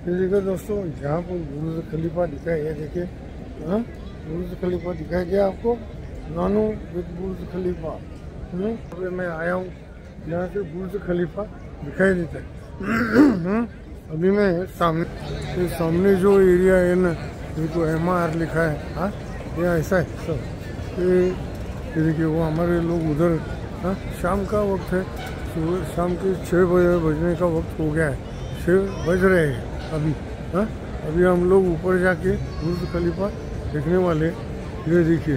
ये देखिए दोस्तों यहाँ पर बुर्ज खलीफा दिखा है ये देखिए हाँ? बुर्ज खलीफा दिखाई दिया आपको? नानू विद बुर्ज खलीफा। हम्म, अभी मैं आया हूँ यहाँ से बुर्ज खलीफा दिखाई देता है। हम्म, अभी मैं सामने ये सामने जो एरिया है ना ये तो एम आर लिखा है। हाँ? ये ऐसा है सब। ये देखिए वो हमारे लोग उधर हाँ? शाम का वक्त है सुबह शाम के छः बजे बजने का वक्त हो गया है। छः बज रहे हैं। अभी हाँ? अभी हम लोग ऊपर जाके बुर्ज खलीफा देखने वाले ये देखिए,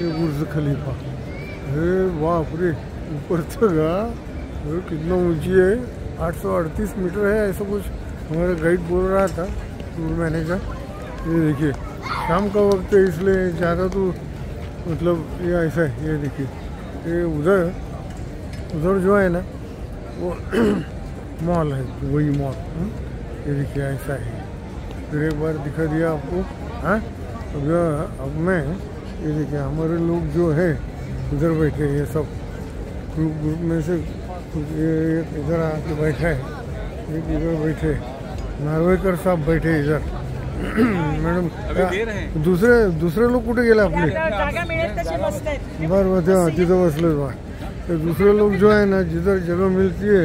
ये बुर्ज खलीफा। अरे बाप रे, ऊपर तक अरे कितना ऊँची है। आठ सौ अड़तीस मीटर है, ऐसा कुछ हमारा गाइड बोल रहा था टूर मैनेजर ये देखिए, शाम का वक्त है, इसलिए ज़्यादा तो मतलब ये ऐसा है, ये देखिए। ये उधर उधर जो है ना, वो मॉल है वही मॉल। हम्म? ये देखिए ऐसा है? फिर एक बार दिखा दिया आपको हाँ? अब अब मैं ये देखिए हमारे लोग जो है इधर बैठे ये सब। ग्रुप ग्रुप में से ये एक इधर आके बैठा है एक इधर बैठे नार्वेकर साहब बैठे इधर। मॅडम दुसरे दुसरे लोक कुठे गेले आपले? तसे बसतायत बरं बरं तेव्हा तिथं बसले बा तो दूसरे लोग जो है ना जिधर जगह मिलती है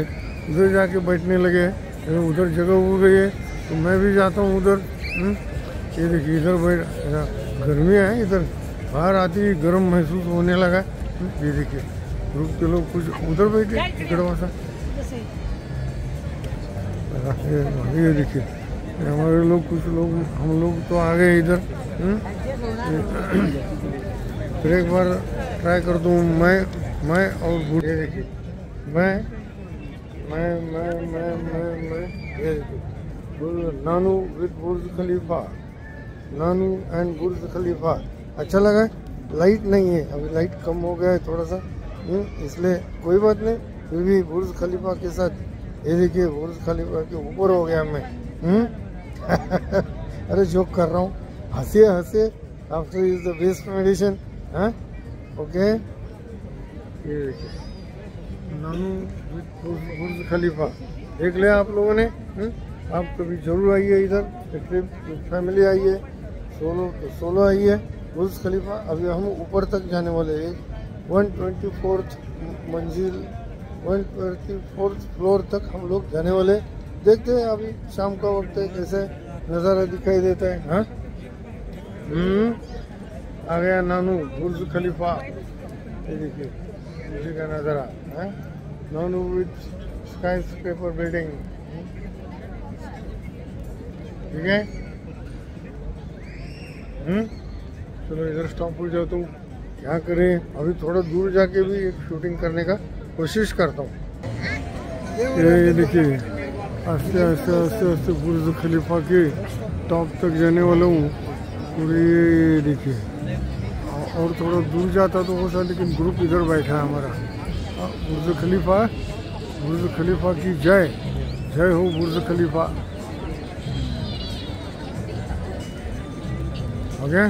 उधर जाके बैठने लगे अगर उधर जगह हो गई है तो मैं भी जाता हूँ उधर हम्म? ये देखिए इधर बैठ गर्मी है, इधर बाहर आती ही गर्म महसूस होने लगा हम्म? ये देखिए ग्रुप के लोग कुछ उधर बैठे बसा तसे ये देखिए हमारे लोग कुछ लोग, हम लोग तो आ गए इधर हम्म? फिर एक बार ट्राई कर दूँ मैं मैं और बूढ़े देखिए, मैं मैं मैं मैं मैं मैं नानू with Burj Khalifa Nanu and बुर्ज खलीफा। अच्छा लगा? लाइट नहीं है। अभी लाइट कम हो गया है थोड़ा सा हम्म, इसलिए कोई बात नहीं। फिर भी बुर्ज खलीफा के साथ ये देखिए बुर्ज खलीफा के ऊपर हो गया मैं। हम्म? अरे जोक कर रहा हूँ। हंसे हंसिए laughter is the best medicine okay ये देखिए। नानू बुर्ज खलीफा। देख लिया आप लोगों ने हम्म? आप कभी ज़रूर आइए इधर फैमिली आइए, सोलो तो सोलो आइए। बुर्ज खलीफा, अभी हम ऊपर तक जाने वाले हैं। वन ट्वेंटी फोर्थ मंजिल वन ट्वेंटी फोर्थ फ्लोर तक हम लोग जाने वाले देखते हैं अभी शाम का वक्त है, कैसे नज़ारा दिखाई देता है हाँ? हम्म? आ गया नानू बुर्ज खलीफा। देखिए का नज़ारा। है Nanu with skyscraper building ठीक है? हम्म? चलो इधर स्टॉप हो जाता हूँ क्या करें? अभी थोड़ा दूर जाके भी एक शूटिंग करने का कोशिश करता हूँ। ये देखिए, आस्ते आस्ते आस्ते आस्ते बुर्ज खलीफा के टॉप तक जाने वाला हूँ। और ये देखिए, और थोड़ा दूर जाता तो हो सकता लेकिन ग्रुप इधर बैठा है हमारा। बुर्ज खलीफा बुर्ज खलीफा की जय। जय हो बुर्ज खलीफा। ओके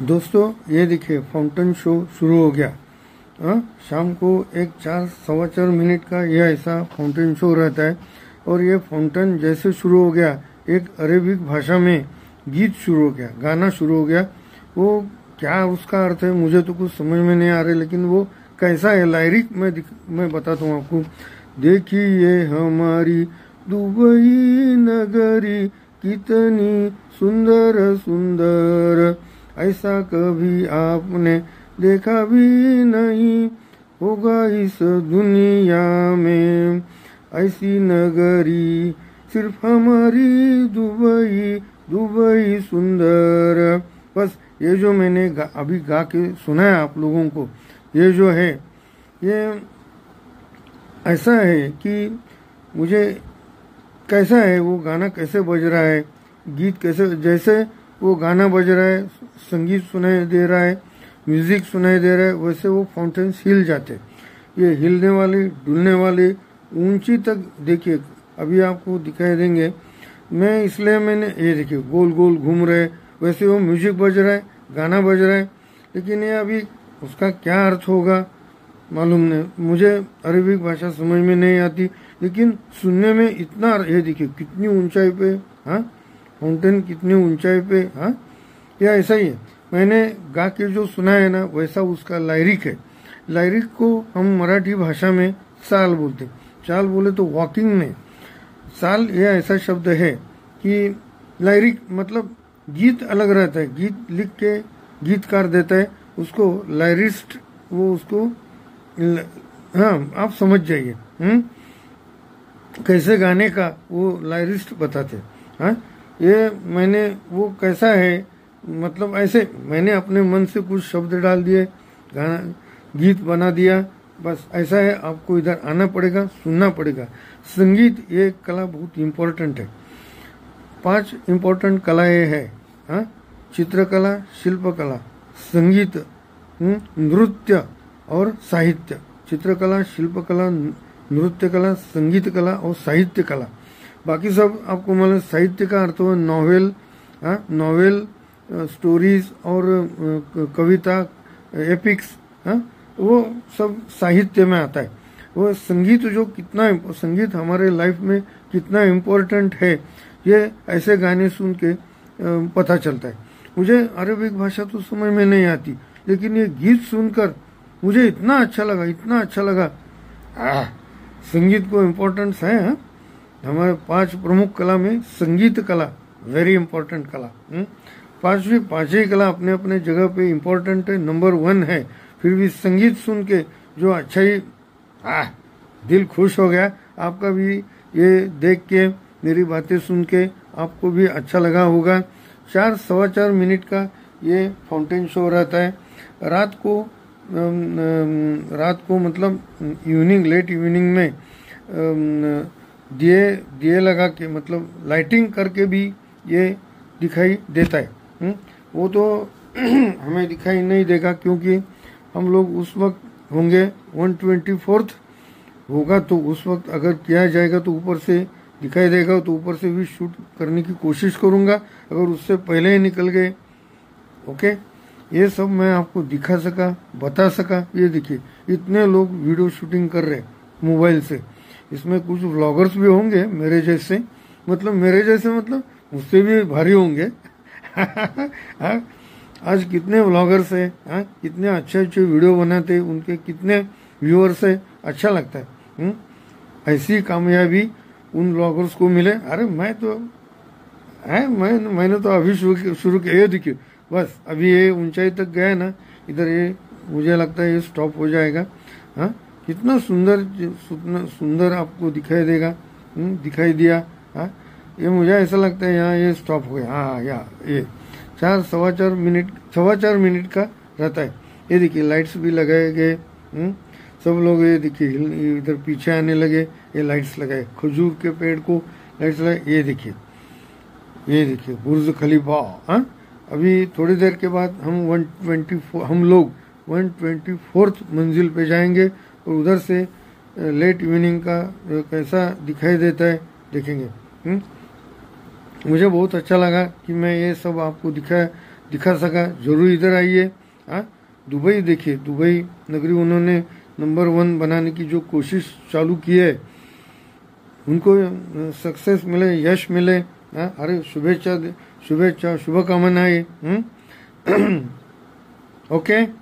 दोस्तों, ये देखिए फाउंटेन शो शुरू हो गया। हाँ शाम को एक चार, सवा चार मिनट का यह ऐसा फाउंटेन शो रहता है। और ये फाउंटेन जैसे शुरू हो गया एक अरेबिक भाषा में गीत शुरू हो गया, गाना शुरू हो गया। वो क्या उसका अर्थ है, मुझे तो कुछ समझ में नहीं आ रहा, लेकिन वो कैसा है, लायरिक मैं मैं बताता हूँ आपको। देखिए हमारी दुबई नगरी, कितनी सुंदर सुंदर। ऐसा कभी आपने देखा भी नहीं होगा इस दुनिया में। ऐसी नगरी सिर्फ़ हमारी दुबई दुबई सुंदर। बस ये जो मैंने गा, अभी गा के सुना है आप लोगों को ये जो है ये ऐसा है कि मुझे कैसा है वो गाना कैसे बज रहा है गीत कैसे जैसे वो गाना बज रहा है संगीत सुनाई दे रहा है म्यूज़िक सुनाई दे रहा है वैसे वो फाउंटेन्स हिल जाते ये हिलने वाले डुलने वाले ऊँची तक देखिए अभी आपको दिखाई देंगे। मैं इसलिए मैंने ये देखिए, गोल गोल घूम रहे वैसे वो म्यूज़िक बज रहा है, गाना बज रहा है, लेकिन ये अभी उसका क्या अर्थ होगा, मालूम नहीं। मुझे अरबिक भाषा समझ में नहीं आती, लेकिन सुनने में इतना ये देखिए, कितनी ऊंचाई पे हाँ? माउंटेन कितनी ऊंचाई पे हाँ? या ऐसा ही है? मैंने गा के जो सुना है ना, वैसा उसका लायरिक है। लायरिक को हम मराठी भाषा में चाल बोलते चाल बोले तो वॉकिंग में। साल यह ऐसा शब्द है कि लायरिक मतलब गीत अलग रहता है। गीत लिख के गीतकार देता है, उसको लायरिस्ट, वो उसको ल- हाँ आप समझ जाइए। हम्म? कैसे गाने का वो लायरिस्ट बताते हैं? ये मैंने, वो कैसा है मतलब ऐसे मैंने अपने मन से कुछ शब्द डाल दिए, गाना, गीत बना दिया, बस ऐसा है, आपको इधर आना पड़ेगा, सुनना पड़ेगा। संगीत ये कला बहुत इम्पोर्टेंट है। पाँच इम्पोर्टेंट कलाएँ है हाँ? चित्रकला शिल्पकला संगीत हम्म, नृत्य और साहित्य। चित्रकला शिल्पकला नृत्य कला संगीत कला और साहित्य कला बाकी सब आपको मतलब साहित्य का अर्थ हुआ नॉवेल हाँ? नॉवेल स्टोरीज और कविता एपिक्स हाँ? वो सब साहित्य में आता है। वो संगीत जो कितना संगीत हमारे लाइफ में कितना इम्पोर्टेंट है ये ऐसे गाने सुन के पता चलता है मुझे अरबिक भाषा तो समझ में नहीं आती लेकिन ये गीत सुनकर मुझे इतना अच्छा लगा इतना अच्छा लगा आह, संगीत को इम्पोर्टेंस है हाँ? हमारे पाँच प्रमुख कला में संगीत कला वेरी इम्पोर्टेंट कला हम्म? पांचवी पांचवी कला अपने अपने जगह पे इम्पोर्टेंट है नंबर वन है फिर भी संगीत सुन के जो अच्छा ही आह, दिल खुश हो गया। आपका भी ये देख के मेरी बातें सुन के आपको भी अच्छा लगा होगा। चार सवा चार मिनट का ये फाउंटेन शो रहता है। रात को रात को मतलब इवनिंग लेट इवनिंग में दिए दिए लगा के मतलब लाइटिंग करके भी ये दिखाई देता है। हम्म? वो तो हमें दिखाई नहीं देगा क्योंकि हम लोग उस वक्त होंगे। वन ट्वेंटी फोर्थ होगा तो उस वक्त अगर किया जाएगा तो ऊपर से दिखाई देगा तो ऊपर से भी शूट करने की कोशिश करूँगा। अगर उससे पहले ही निकल गए ओके ये सब मैं आपको दिखा सका, बता सका। ये देखिए, इतने लोग वीडियो शूटिंग कर रहे मोबाइल से। इसमें कुछ व्लॉगर्स भी होंगे मेरे जैसे। मतलब मेरे जैसे मतलब मुझसे भी भारी होंगे। हाँ? आज कितने व्लॉगर्स है हाँ? कितने अच्छे अच्छे वीडियो बनाते हैं उनके कितने व्यूअर्स है अच्छा लगता है हुँ? ऐसी कामयाबी उन व्लॉगर्स को मिले। अरे मैं तो है? मैं मैंने तो अभी शुरू किया। देखिए बस अभी ये ऊंचाई तक गया ना इधर ये मुझे लगता है ये स्टॉप हो जाएगा हाँ? कितना सुंदर सुंदर सुंदर आपको दिखाई देगा हम्म, दिखाई दिया हाँ? ये मुझे ऐसा लगता है यहाँ ये स्टॉप हो गया हाँ यहाँ ये। चार सवा चार मिनट सवा चार मिनट का रहता है। ये देखिए लाइट्स भी लगाए गए हम्म, सब लोग ये देखिए इधर पीछे आने लगे ये लाइट्स लगाए। खजूर के पेड़ को लाइट्स लगाए ये देखिए ये देखिए बुर्ज खलीफा हाँ? अभी थोड़ी देर के बाद हम 124 हम लोग 124th मंजिल पे जाएँगे और उधर से लेट इवनिंग का कैसा दिखाई देता है देखेंगे हम्म? मुझे बहुत अच्छा लगा कि मैं ये सब आपको दिखा दिखा सका। ज़रूर इधर आइए। हाँ दुबई देखिए। दुबई नगरी उन्होंने नंबर वन बनाने की जो कोशिश चालू की है उनको सक्सेस मिले यश मिले। हाँ, अरे शुभेच्छा शुभेच्छा शुभकामनाएँ। हम्म? ओके?